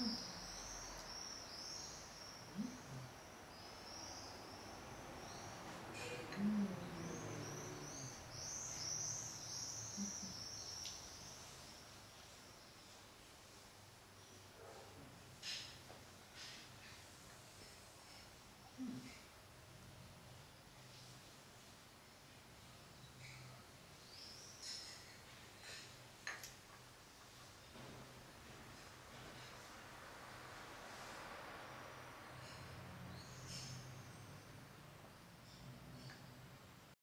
Hmm.